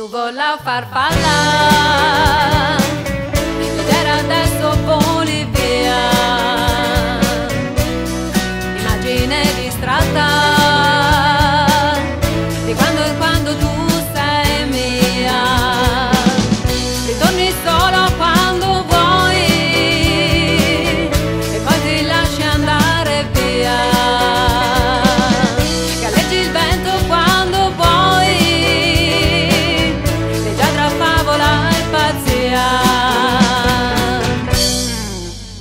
nuvola farfalla, il terra adesso voli via, immagine distratta, di quando in quando tu sei mia, ritorni solo a